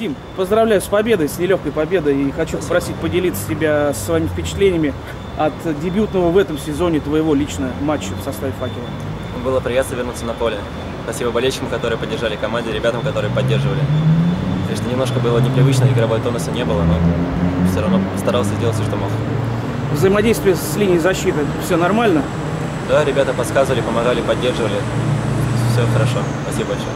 Дим, поздравляю с победой, с нелегкой победой. И хочу попросить поделиться тебя своими впечатлениями от дебютного в этом сезоне твоего лично матча в составе «Факела». Было приятно вернуться на поле. Спасибо болельщикам, которые поддержали команде, ребятам, которые поддерживали. Конечно, немножко было непривычно, игровой тонуса не было, но все равно старался сделать все, что мог. Взаимодействие с линией защиты, все нормально? Да, ребята подсказывали, помогали, поддерживали. Все хорошо. Спасибо большое.